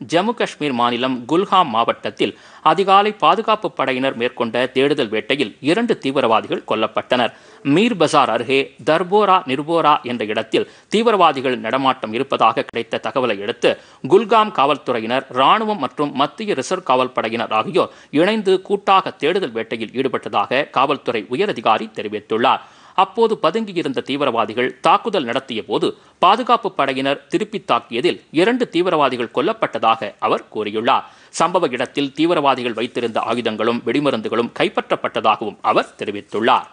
ஜம்மு காஷ்மீர் மாநிலம் குல்ஹாம் மாவட்டத்தில் அதிகாலை பாதுகாப்பு படையினர் மேற்கொண்ட தேடுதல் வேட்டையில் இரண்டு தீவிரவாதிகள் கொல்லப்பட்டனர். மீர் பசார் அருகே தர்போரா நிர்போரா என்ற இடத்தில் தீவிரவாதிகள் நடமாட்டம் இருப்பதாக கிடைத்த தகவலை அடுத்து குல்காம் காவல்துறையினர் ராணுவம் மற்றும் மத்திய ரிசர்வ் காவல் படையினர் ஆகியோர் இணைந்து கூட்டாக தேடுதல் வேட்டையில் ஈடுபட்டதாக காவல்துறை உயரதிகாரி தெரிவித்துள்ளார். அப்போது பதுங்கியிருந்த தீவிரவாதிகள் தாக்குதல் நடத்திய போது பாதுகாப்பு படையினர் திருப்பி தாக்கியதில் இரண்டு தீவிரவாதிகள் கொல்லப்பட்டதாக அவர் கூறியுள்ளார். சம்பவ இடத்தில் தீவிரவாதிகள் வைத்திருந்த ஆயுதங்களும் வெடிமருந்துகளும் கைப்பற்றப்பட்டதாகவும் அவர் தெரிவித்துள்ளார்.